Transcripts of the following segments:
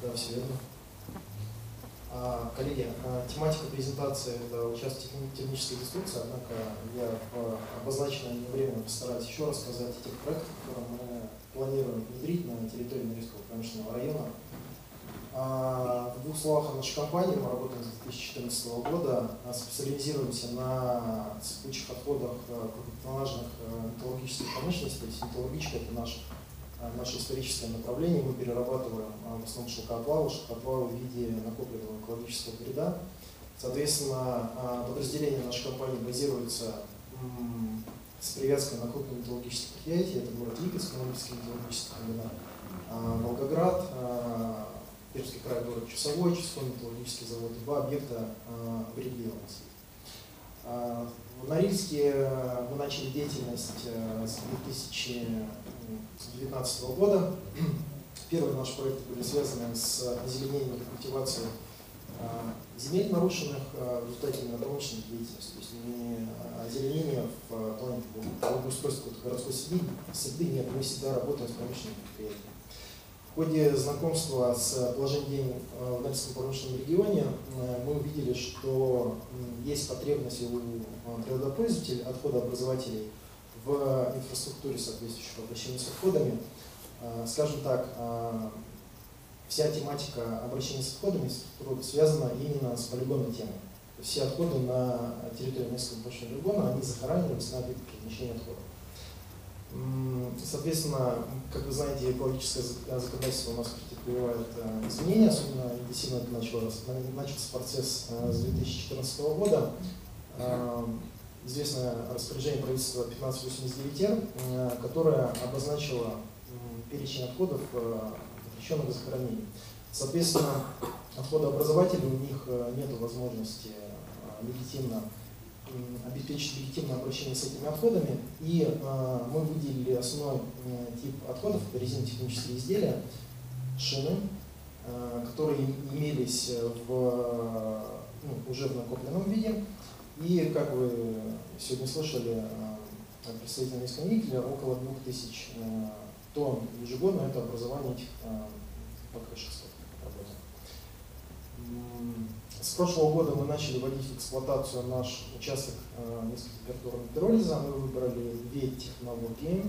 Да, все верно. А, коллеги, а, тематика презентации – это участок технической дискуссии, однако я в обозначенное время постараюсь еще рассказать о тех проектах, которые мы планируем внедрить на территории Норильского промышленного района. А, в двух словах о нашей компании. Мы работаем с 2014 года, специализируемся на сыпучих отходах крупнотоннажных металлургических промышленностей. То есть металлургическая – это наш а, наше историческое направление. Мы перерабатываем а, в основном шелкоотвалы, шелкоотвалы в виде накопленного экологического вреда. Соответственно, а, подразделение нашей компании базируется с привязкой на крупные металлургические предприятия. Это город Липецк, Норильский металлургический комбинат, Волгоград, Пермский край, город Часовой, Часовой металлургический завод, два объекта в есть. В Норильске мы начали деятельность с 2000 2019 года. Первые наши проекты были связаны с озеленением и культивацией а, земель, нарушенных а, в результате промышленной деятельности, то есть не озеленение в плане благоустройства городской среды, среды нет, мы всегда работаем с промышленными предприятиями. В ходе знакомства с положением в Норильском промышленном регионе мы увидели, что есть потребность у природопользователей, отходообразователей в инфраструктуре соответствующего обращения с отходами. А, скажем так, а, вся тематика обращения с отходами связана именно с полигонной темой. Все отходы на территории местного большого полигона, они захораниваются на объект размещения отходов. Соответственно, как вы знаете, экологическое законодательство у нас претерпевает а, изменения, особенно интенсивно начался, начался процесс с 2014 года известное распоряжение правительства 1589 э, которое обозначило перечень отходов, э, запрещенных к захоронению. Соответственно, отходообразователи, у них э, нет возможности легитимно обеспечить легитимное обращение с этими отходами. И мы выделили основной тип отходов, это резинотехнические изделия, шины, которые имелись в, ну, уже в накопленном виде, и, как вы сегодня слышали, э, представитель низконигеля, около 2000 э, тонн ежегодно это образование этих э, покрышек работы. С прошлого года мы начали вводить в эксплуатацию наш участок низкотемпературного пиролиза. Мы выбрали две технологии.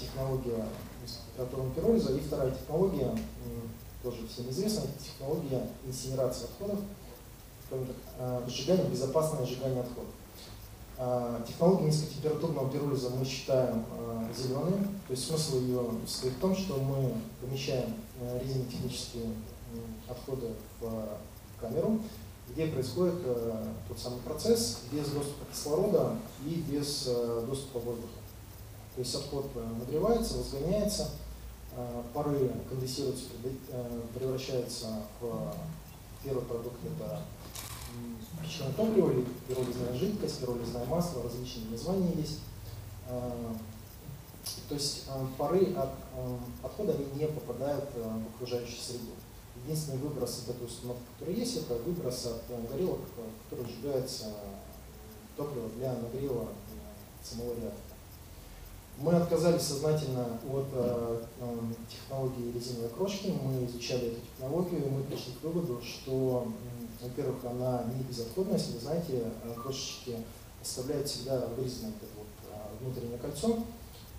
Технология низкотемпературного пиролиза и вторая технология, тоже всем известная, технология инсинерации отходов Э, сжигание, безопасное сжигание отходов. Э, технология низкотемпературного пиролиза мы считаем э, зеленой, то есть смысл ее состоит в том, что мы помещаем резинотехнические отходы в камеру, где происходит тот самый процесс без доступа кислорода и без доступа воздуха. То есть отход нагревается, возгоняется, пары конденсируются, превращаются в первый продукт это пищевое топливо или пиролизная жидкость, пиролизное масло, различные названия есть. А, то есть а, пары от а, отхода они не попадают в окружающую среду. Единственный выброс от этой установки, который есть, это выброс от горелок, в которых сжигается топливо для нагрева самого реактора. Мы отказались сознательно от э, э, технологии резиновой крошки, мы изучали эту технологию, и мы пришли к выводу, что во-первых, она не безотходная, если вы знаете, э, крошечки оставляют всегда вырезанное вот это вот а, внутреннее кольцо,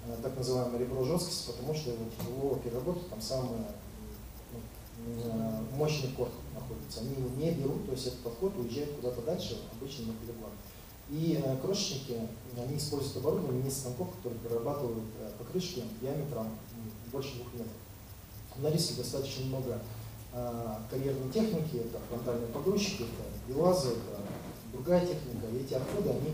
э, так называемое ребро жесткости, потому что его тяжело переработать, там самый ну, э, мощный корт находится. Они его не берут, то есть этот подход уезжает куда-то дальше, обычно на полигон. И крошечники, они используют оборудование не станков, которые перерабатывают покрышки диаметром больше двух метров. На риске достаточно много карьерной техники, это фронтальные погрузчики, это белазы, это другая техника. И эти отходы, они,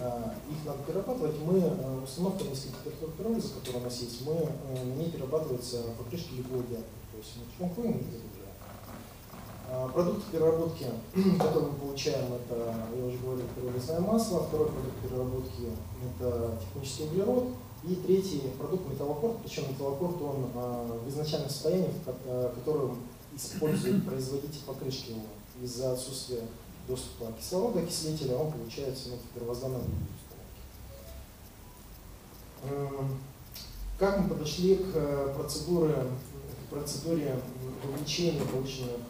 а, их надо перерабатывать. Мы, а, установка нескольких пиролиза, которая у нас есть, мы на ней перерабатывается покрышки любого диаметра. То есть мы шланкуем и загружаем. Продукт переработки, который мы получаем, это, я уже говорил, пиролизное масло. Второй продукт переработки – это технический углерод. И третий продукт металлокорд, причем металлокорд, он в изначальном состоянии, в котором использует производитель покрышки из-за отсутствия доступа кислорода, окислителя, он получается ну, в первозданном установки. Как мы подошли к э, процедуре процедуре вовлечения полученных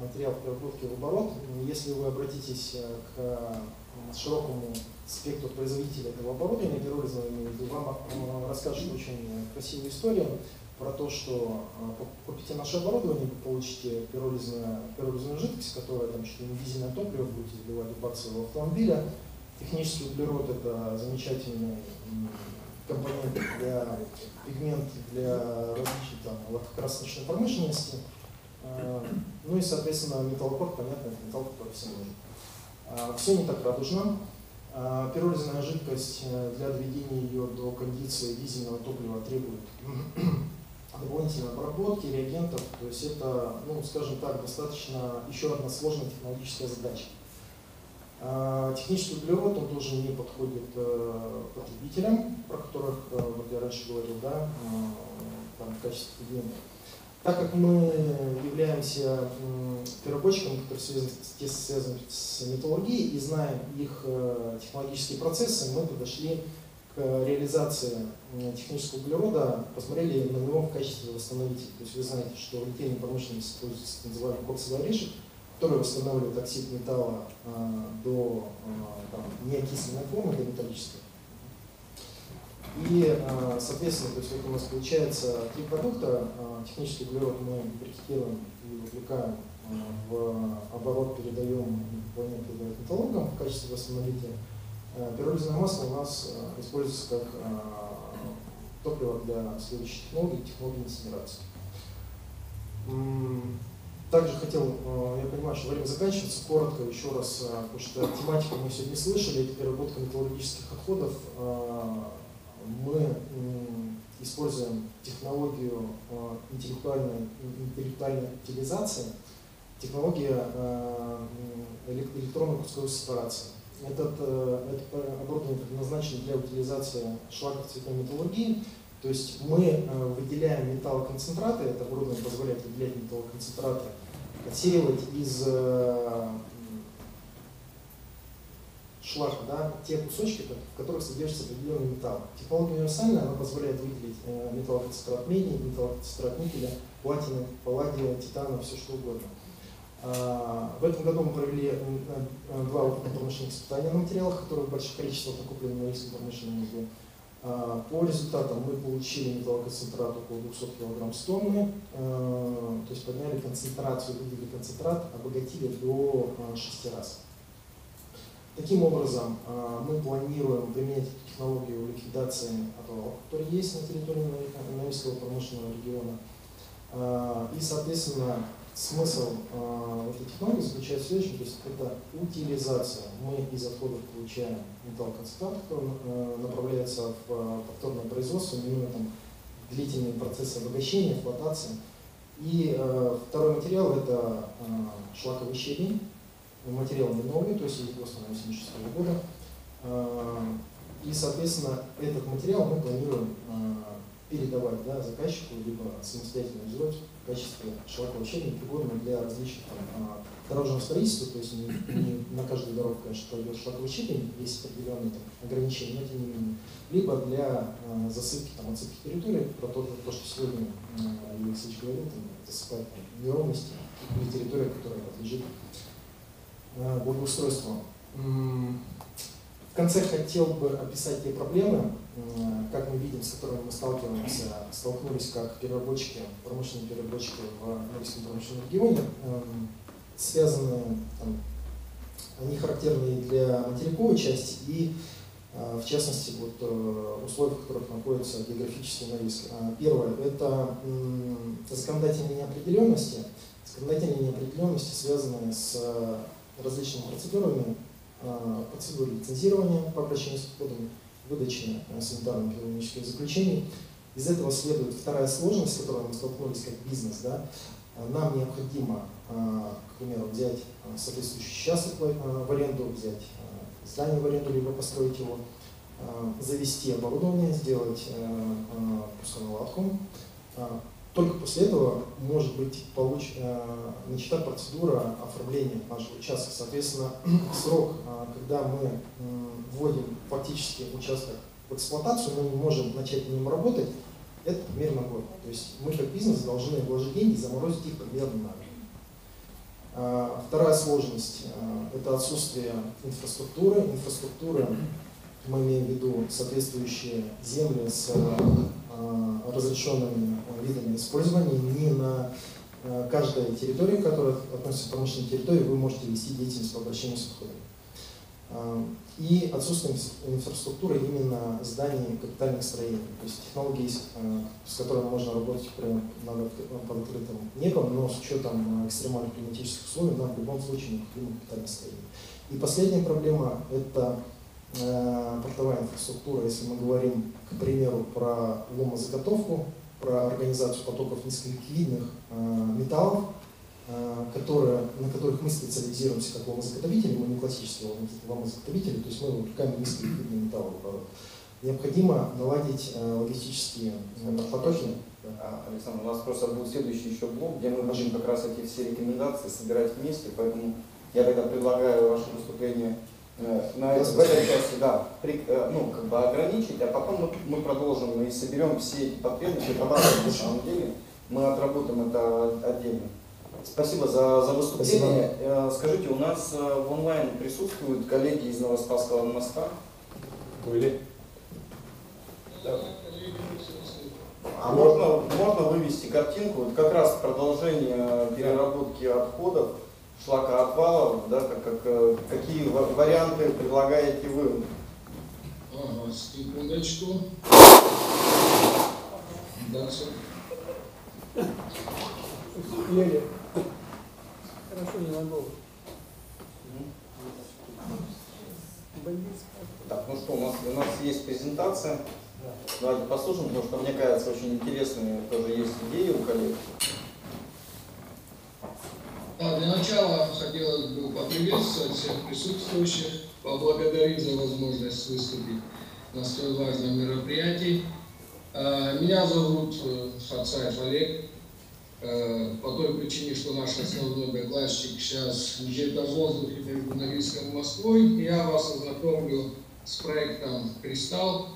материалов переработки в оборот. Если вы обратитесь к широкому спектру производителей этого оборудования, пиролизного вам расскажут очень красивую историю про то, что купите наше оборудование, вы получите пиролизную, пиролизную жидкость, которая там чуть ли не дизельное топливо будете заливать в бак своего автомобиля. Технический углерод это замечательный компонент для пигмент для различных там, лакокрасочной промышленности. Ну и, соответственно, металлокор, понятно, это металл, который всем нужен. А, Все не так радужно. А, пиролизная жидкость э, для доведения ее до кондиции дизельного топлива требует дополнительной обработки, реагентов. То есть это, ну, скажем так, достаточно еще одна сложная технологическая задача. А, технический углерод, он тоже не подходит э, потребителям, про которых э, вот я раньше говорил, да, там, в качестве пигмента. Так как мы являемся переработчиком, который связан, связан с металлургией и знаем их э, технологические процессы, мы подошли к реализации технического углерода, посмотрели на него в качестве восстановителя. То есть вы знаете, что в литейной промышленности используется так называемый коксовый орешек, который восстанавливает оксид металла а, до там, неокисленной формы, до металлической. И, соответственно, то есть вот у нас получается три продукта. Технический углерод мы брикетируем и выпускаем а, в оборот, передаем, планет передает металлургам в качестве восстановителя. Пиролизное масло у нас используется как топливо для следующих технологий, технологий инсинерации. Также хотел, я понимаю, что время заканчивается, коротко еще раз, потому что тематику мы сегодня слышали, это переработка металлургических отходов мы используем технологию э, интеллектуальной, интеллектуальной утилизации, технология э, электронно-кусковой сепарации. Этот, э, это оборудование предназначено для утилизации шлаков цветной металлургии, то есть мы выделяем металлоконцентраты, это оборудование позволяет выделять металлоконцентраты, отсеивать из шлака, да, те кусочки, в которых содержится определенный металл. Технология универсальная, она позволяет выделить э, металлоконцентрат меди, металлоконцентрат никеля, платины, палладия, титана, все что угодно. А, в этом году мы провели э, э, два опытно-промышленных испытания на материалах, которые в больших количествах накоплены на Норильском промышленном музее. А, по результатам мы получили металлоконцентрат около 200 кг с тонны, то есть подняли концентрацию, выделили концентрат, обогатили до 6 раз. Таким образом, а, мы планируем применять технологию ликвидации отвалов, которые есть на территории Норильского промышленного региона. А, и, соответственно, смысл а, этой технологии заключается в следующем, то есть это утилизация. Мы из отходов получаем металлоконцентрат, который направляется в повторное производство, минуя там длительные процессы обогащения, флотации. И второй материал это шлаковый щебень, материал не новый, то есть есть просто на 86 года. А, и, соответственно, этот материал мы планируем а, передавать да, заказчику, либо самостоятельно взять в качестве щебня, пригодного для различных там, а, дорожного строительства, то есть не, не на каждую дорогу, конечно, шлаковый щебень, есть определенные там, ограничения, но тем не менее. Либо для э, засыпки, там, отсыпки территории, про то, то что сегодня э, Юрий Алексеевич говорил, там, засыпать там, неровности или территория, которая подлежит Э, благоустройству. В конце хотел бы описать те проблемы, как мы видим, с которыми мы сталкиваемся, столкнулись как переработчики, промышленные переработчики в Норильском промышленном регионе, эм, связанные, там, они характерны для материковой части и, э, в частности, вот, э, условия, в которых находится географический Норильск. Первое – это законодательные неопределенности. Законодательные неопределенности, связанные с различными процедурами, процедуры лицензирования по обращению с отходами, выдачи а, санитарно-эпидемиологических заключений. Из этого следует вторая сложность, с которой мы столкнулись как бизнес. Да? Нам необходимо, а, к примеру, взять соответствующий участок в аренду, взять здание в аренду, либо построить его, завести оборудование, сделать пусконаладку, только после этого может быть получ, э, начата процедура оформления нашего участка. Соответственно, срок, э, когда мы вводим фактически участок в эксплуатацию, мы не можем начать на нем работать, Это примерно год. То есть мы как бизнес должны вложить деньги заморозить их примерно на год. А, вторая сложность это отсутствие инфраструктуры. Инфраструктура, мы имеем в виду соответствующие земли с разрешенными видами использования. Не на каждой территории, которая относится к промышленной территории, вы можете вести деятельность по обращению с отходами. И отсутствие инфраструктуры именно зданий капитальных строений. То есть технологии, с которыми можно работать например, под открытым небом, но с учетом экстремальных климатических условий нам в любом случае необходимо капитальное строение. И последняя проблема – это портовая инфраструктура. Если мы говорим, к примеру, про ломозаготовку, про организацию потоков низколиквидных э, металлов, Э, которые, на которых мы специализируемся как ломозаготовители, мы не классические ломозаготовители, то есть мы выпускаем низколиквидный металлооборот. Необходимо наладить э, логистические э, потоки. А, Александр, у нас просто будет следующий еще блок, где мы будем как раз эти все рекомендации собирать вместе, поэтому я тогда предлагаю ваше выступление на, в этой части, да, при, ну, как бы ограничить, а потом мы, мы продолжим и соберем все эти потребности, на самом деле мы отработаем это отдельно. Спасибо за, за выступление. Спасибо. Э, скажите, у нас э, в онлайн присутствуют коллеги из Новоспасского моста? Были. Да. А можно, можно вывести картинку, вот как раз продолжение переработки отходов, шлакоотвалов, да, как, как, э, какие варианты предлагаете вы? Ага, секундочку. Дальше. Леля. Хорошо, не надолго. Так, ну что, у нас, у нас есть презентация. Да. Давайте послушаем, потому что мне кажется, очень интересные тоже есть идеи у коллег. Да, для начала хотелось бы поприветствовать всех присутствующих, поблагодарить за возможность выступить на столь важном мероприятии. А, меня зовут э, Хацаев Олег, Э, по той причине, что наш основной докладчик сейчас где-то в воздухе между Норильском и Москвой, я вас ознакомлю с проектом «Кристалл»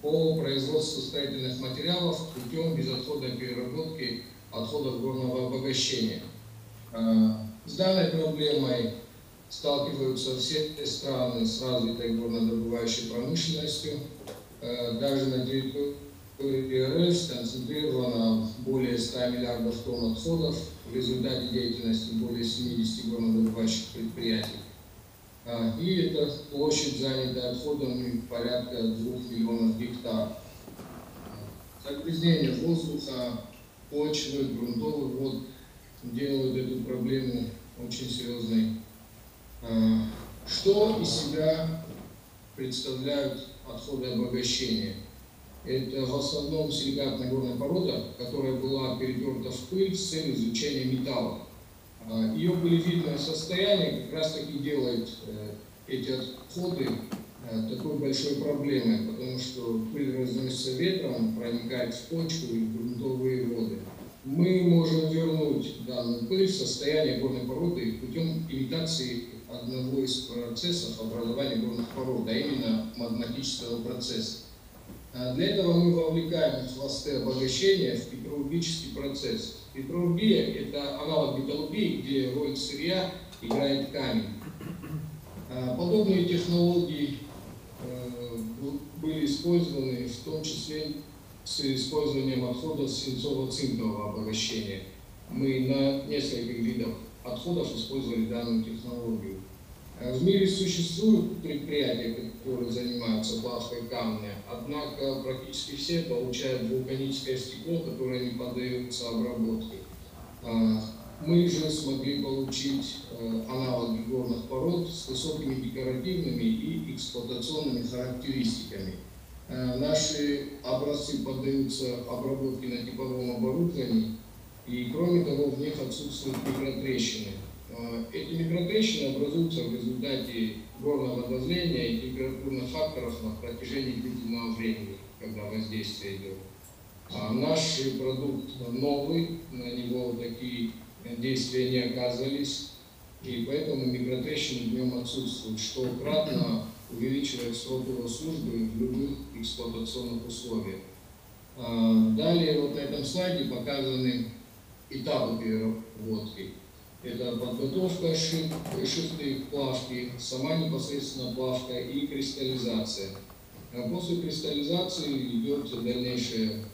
по производству строительных материалов путем безотходной переработки отходов горного обогащения. Э, с данной проблемой сталкиваются все страны с развитой горнодобывающей промышленностью, даже на территории РФ сконцентрировано более 100 миллиардов тонн отходов в результате деятельности более 70 горнодобывающих предприятий. А, и эта площадь, занятая отходами, порядка 2 миллионов гектар. Загрязнение воздуха, почвы, грунтовых вод делают эту проблему очень серьезной. А, что из себя представляют отходы обогащения? Это в основном силикатная горная порода, которая была перетерта в пыль с целью изучения металла. А, Ее пылевидное состояние как раз таки делает э, эти отходы э, такой большой проблемой, потому что пыль разносится ветром, проникает в почву и в грунтовые воды. Мы можем вернуть данную пыль в состояние горной породы путем имитации одного из процессов образования горных пород, а именно магматического процесса. А для этого мы вовлекаем хвосты обогащения в петрургический процесс. Петрургия – это аналог металлургии, где роль сырья играет камень. А подобные технологии э, были использованы в том числе с использованием отходов свинцово-цинкового обогащения. Мы на нескольких видах отходов использовали данную технологию. Э, в мире существуют предприятия, которые занимаются плавкой камня, однако практически все получают вулканическое стекло, которое не поддается обработке. Э, мы же смогли получить э, аналоги горных пород с высокими декоративными и эксплуатационными характеристиками. Наши образцы поддаются обработке на типовом оборудовании, и кроме того в них отсутствуют микротрещины. Э, эти микротрещины образуются в результате горного давления и температурных факторов на протяжении длительного времени, когда воздействие идет. А наш продукт новый, на него такие действия не оказывались, и поэтому микротрещины в нем отсутствуют, что кратно увеличивает срок его службы в любых эксплуатационных условиях. А, Далее вот на этом слайде показаны этапы переработки. Это подготовка шип, шифты плавки, сама непосредственно плавка и кристаллизация. А После кристаллизации идет дальнейшее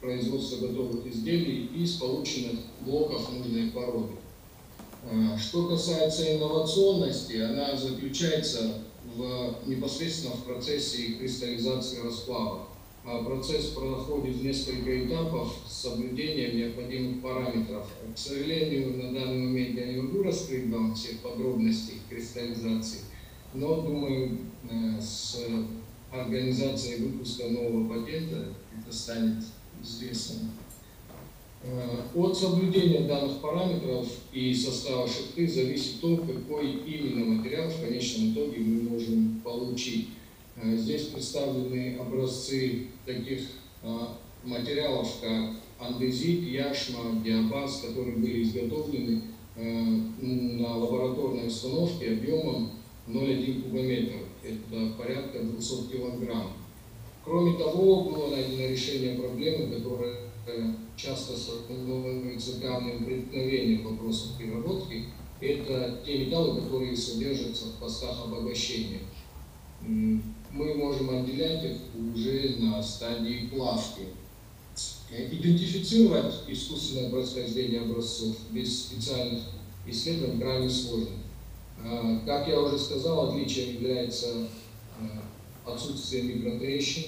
производство готовых изделий из полученных блоков нужной породы. А, Что касается инновационности, она заключается в, непосредственно в процессе кристаллизации расплава. Процесс проходит в несколько этапов с соблюдением необходимых параметров. К сожалению, на данный момент я не могу раскрыть вам всех подробностей кристаллизации, но думаю, э, с организацией выпуска нового патента это станет известно. Э, От соблюдения данных параметров и состава шахты зависит то, какой именно материал в конечном итоге мы можем получить. Э, Здесь представлены образцы таких э, материалов, как андезит, яшма, диабаз, которые были изготовлены на лабораторной установке объемом 0,1 кубометр. Это порядка 200 килограмм. Кроме того, было найдено решение проблемы, которая часто становится камнем преткновения вопросов переработки. Это те металлы, которые содержатся в постах обогащения. Мы можем отделять их уже на стадии плавки. Идентифицировать искусственное происхождение образцов без специальных исследований крайне сложно. А, Как я уже сказал, отличием является э, отсутствие микротрещин.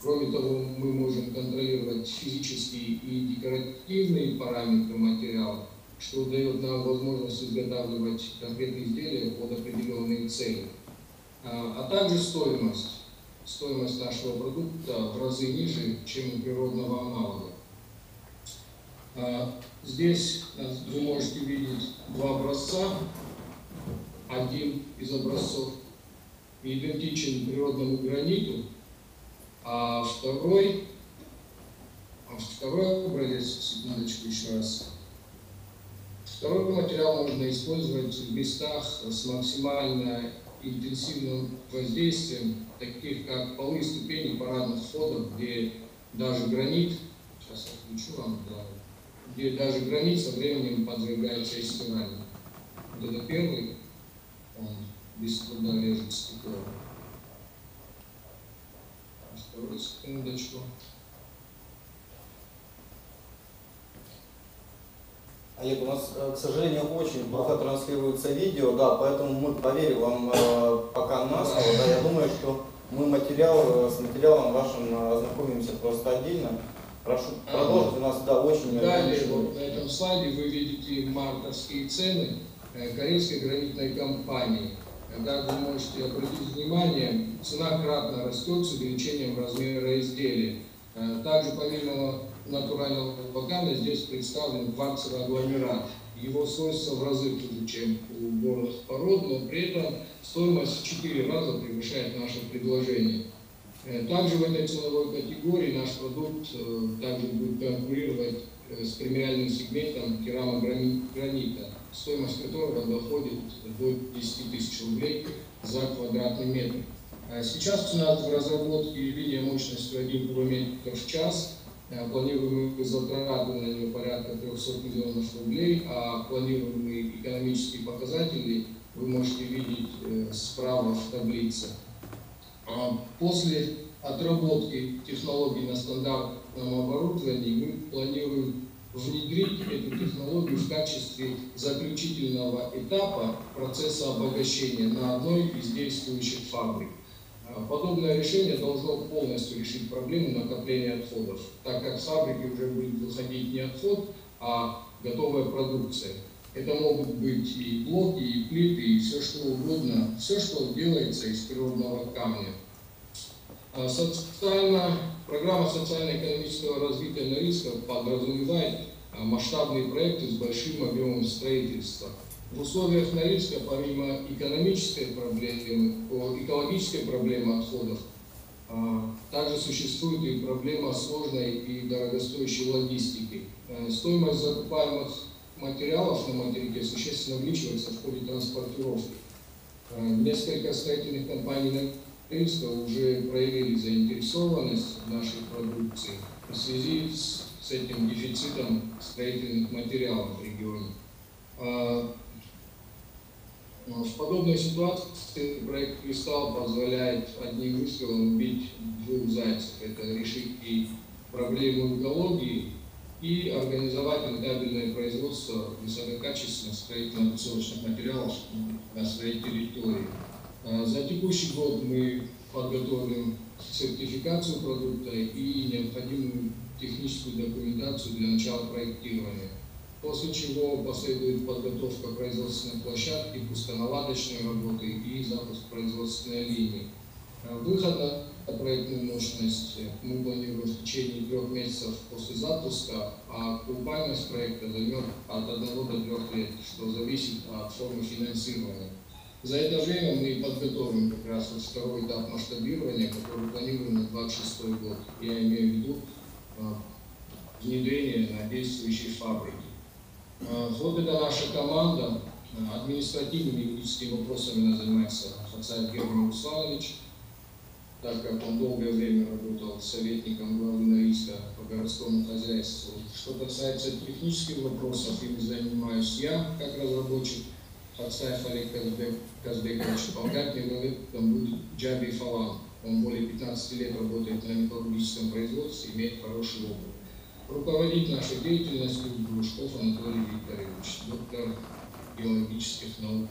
Кроме того, мы можем контролировать физические и декоративные параметры материала, что дает нам возможность изготавливать конкретные изделия под определенные цели. А а также стоимость. Стоимость нашего продукта в разы ниже, чем у природного аналога. А, Здесь э, вы можете видеть два образца. Один из образцов идентичен природному граниту, а второй, а второй образец, секундочку еще раз. Второй материал можно использовать в местах с максимально интенсивным воздействием, таких как полы ступени парадных входов, где даже гранит, сейчас я включу вам, да, где даже гранит со временем подвергается истиранию. Вот это первый, он без труда режет стекло. А секундочку. Олег, у нас, э, к сожалению, очень плохо транслируется видео, да, поэтому мы поверим вам э, пока на слово, да, я думаю, что мы материал, э, с материалом вашим ознакомимся просто отдельно. Прошу продолжить, у нас, да, очень Далее, вот на этом слайде вы видите марковские цены корейской гранитной компании. Как вы можете обратить внимание, цена кратно растет с увеличением размера изделия. Э, Также помимо натурального вулкана здесь представлен кварцевый агломерат. Его свойства в разы хуже, чем у горных пород, но при этом стоимость в 4 раза превышает наше предложение. Э, Также в этой ценовой категории наш продукт э, также будет конкурировать с премиальным сегментом керамогранита, стоимость которого доходит до 10 тысяч рублей за квадратный метр. А Сейчас нас в разработке линия мощностью 1 кубометр в час. Э, Планируемые затраты на нее порядка 300 миллионов рублей, а планируемые экономические показатели вы можете видеть э, справа в таблице. А После отработки технологий на стандартном оборудовании мы планируем внедрить эту технологию в качестве заключительного этапа процесса обогащения на одной из действующих фабрик. А Подобное решение должно полностью решить проблему накопления отходов, так как с фабрики уже будет выходить не отход, а готовая продукция. Это могут быть и блоки, и плиты, и все что угодно, все, что делается из природного камня. А Социально, программа социально-экономического развития Норильска подразумевает а, масштабные проекты с большим объемом строительства. В условиях Норильска, помимо экономической проблемы, экологической проблемы отходов, а, также существует и проблема сложной и дорогостоящей логистики. Э, Стоимость закупаемых материалов на материке существенно увеличивается в ходе транспортировки. Э, Несколько строительных компаний на правительства уже проявили заинтересованность в нашей продукции в связи с, с этим дефицитом строительных материалов в регионе. А, ну, в подобной ситуации проект «Кристалл» позволяет одним выстрелом убить двух зайцев. Это решить и проблему экологии, и организовать рентабельное производство высококачественных строительно-отсрочных материалов на своей территории. А, за текущий год мы подготовим сертификацию продукта и необходимую техническую документацию для начала проектирования. После чего последует подготовка производственной площадки, пусконаладочной работы и запуск производственной линии. А, выход на проектную мощность мы планируем в течение трех месяцев после запуска, а окупаемость проекта займет от одного до трех лет, что зависит от формы финансирования. За это время мы подготовим как раз вот второй этап масштабирования, который планируем на 26 год. Я имею в виду а, внедрение на действующей фабрике. А, вот это наша команда. А, административными и юридическими вопросами занимается Хацаев Герман Русланович, так как он долгое время работал советником главы риска по городскому хозяйству. Что касается технических вопросов, ими занимаюсь я как разработчик Хацаев Олег Казбекович. Мне там будет Джаби Фалан. Он более 15 лет работает на металлургическом производстве, имеет хороший опыт. Руководит нашей деятельностью Глушков Анатолий Викторович, доктор биологических наук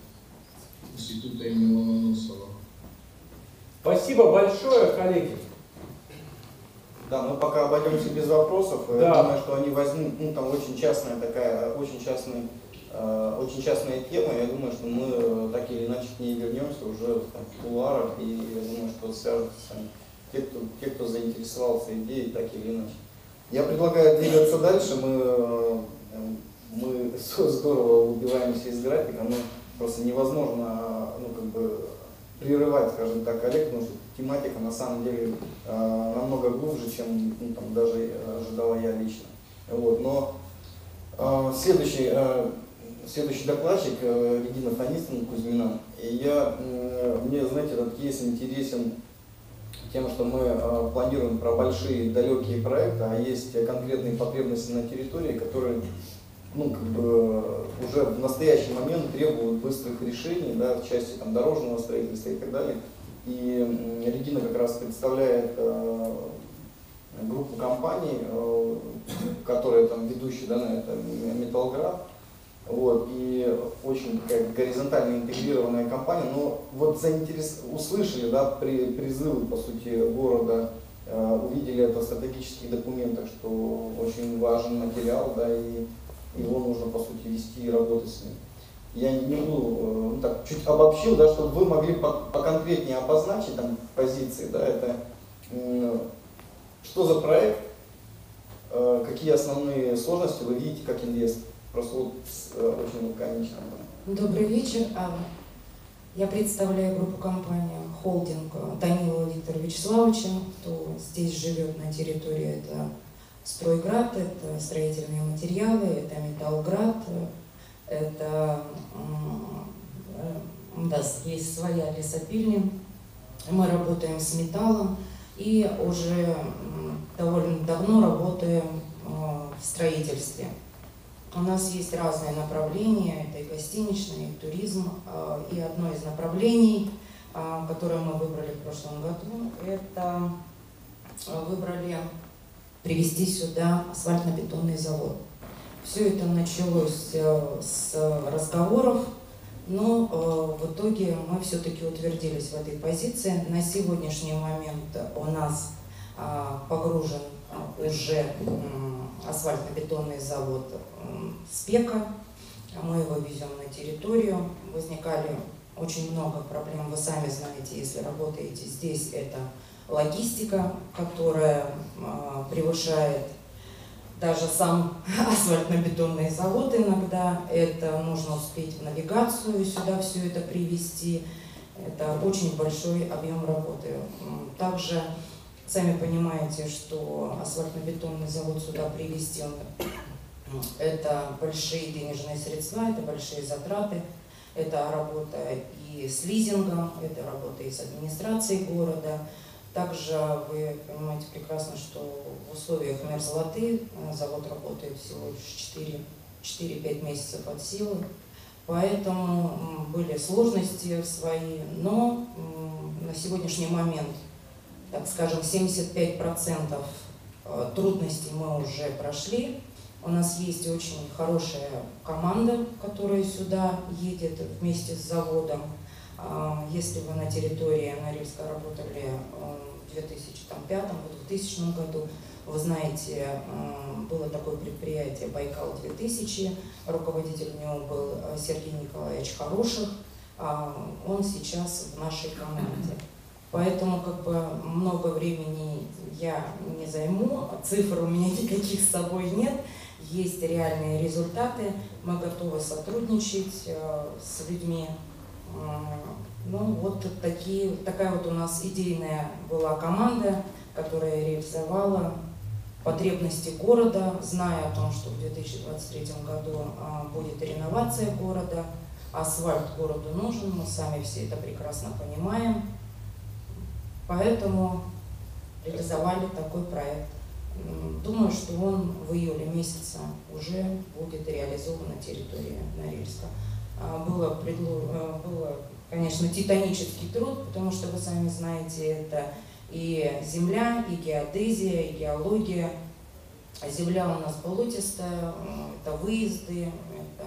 Института имени Ломоносова. Спасибо большое, коллеги. Да, мы пока обойдемся без вопросов. Да. Я думаю, что они возьмут, ну там очень частная такая, очень частный очень частная тема, я думаю, что мы э, так или иначе к ней вернемся уже в кулуарах, и я думаю, что свяжутся те, кто, те, кто заинтересовался идеей, так или иначе. Я предлагаю двигаться дальше, мы, э, мы здорово убиваемся из графика, но просто невозможно ну, как бы, прерывать, скажем так, коллег, потому что тематика на самом деле намного глубже, чем ну, там, даже ожидала я лично. Вот, но следующий следующий докладчик э, Регина Фанистовна Кузьмина. И я, мне, знаете, этот кейс интересен тем, что мы э, планируем про большие далекие проекты, а есть конкретные потребности на территории, которые ну, как бы уже в настоящий момент требуют быстрых решений да, в части там, дорожного строительства и так далее. И Регина как раз представляет э, группу компаний, э, которые там ведущие да, на это Металлград, вот, и очень такая горизонтально интегрированная компания, но вот заинтерес... услышали да, при, призывы, по сути, города, э, увидели это в стратегических документах, что очень важен материал, да, и его нужно, по сути, вести и работать с ним. Я не буду, э, ну, так, чуть обобщил, да, чтобы вы могли поконкретнее обозначить там позиции, да, это что за проект, э, какие основные сложности вы видите как инвестор. Просто вот э, очень лаконично. Добрый вечер. А, я представляю группу компании холдинг Данила Виктора Вячеславовича, кто здесь живет на территории. Это Стройград, это строительные материалы, это Металлград, это э, у нас есть своя лесопильня. Мы работаем с металлом и уже довольно давно работаем э, в строительстве. У нас есть разные направления, это и гостиничный, и туризм. А, и одно из направлений, а, которое мы выбрали в прошлом году, это а, выбрали привести сюда асфальтно-бетонный завод. Все это началось э, с разговоров, но э, в итоге мы все-таки утвердились в этой позиции. На сегодняшний момент у нас погружен уже асфальтно-бетонный завод спека. Мы его везем на территорию. Возникали очень много проблем. Вы сами знаете, если работаете здесь, это логистика, которая а, превышает даже сам асфальтно-бетонный завод иногда. Это нужно успеть в навигацию сюда все это привести. Это очень большой объем работы. Также сами понимаете, что асфальтно-бетонный завод сюда привести, он это большие денежные средства, это большие затраты. Это работа и с лизингом, это работа и с администрацией города. Также вы понимаете прекрасно, что в условиях мерзлоты э, завод работает всего лишь 4-5 месяцев от силы. Поэтому были сложности свои, но на сегодняшний момент, так скажем, 75% э, трудностей мы уже прошли. У нас есть очень хорошая команда, которая сюда едет вместе с заводом. А, если вы на территории Норильска работали э, в 2005-2000 году, вы знаете, э, было такое предприятие «Байкал-2000», руководитель у него был э, Сергей Николаевич Хороших, а он сейчас в нашей команде. Поэтому как бы много времени я не займу, цифр у меня никаких с собой нет, есть реальные результаты, мы готовы сотрудничать э, с людьми. Ну вот такие, такая вот у нас идейная была команда, которая реализовала потребности города, зная о том, что в 2023 году а, будет реновация города, асфальт городу нужен, мы сами все это прекрасно понимаем, поэтому реализовали такой проект. Думаю, что он в июле месяце уже будет реализован на территории Норильска. А, было, предло... Э, было, конечно, титанический труд, потому что вы сами знаете, это и земля, и геодезия, и геология. Земля у нас болотистая, это выезды, это...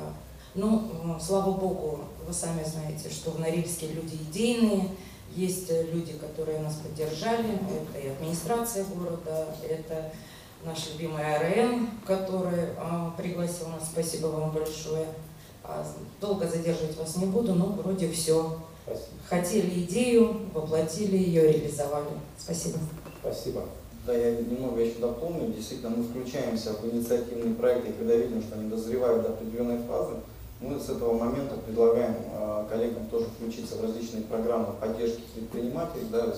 Ну, слава богу, вы сами знаете, что в Норильске люди идейные, есть люди, которые нас поддержали, это и администрация города, это наш любимый АРН, который а, пригласил нас, спасибо вам большое. А, долго задерживать вас не буду, но вроде все. Спасибо. Хотели идею, воплотили ее, реализовали. Спасибо. Спасибо. Да, я немного еще дополню. Действительно, мы включаемся в инициативные проекты, когда видим, что они дозревают до определенной фазы, мы с этого момента предлагаем э, коллегам тоже включиться в различные программы поддержки предпринимателей, да,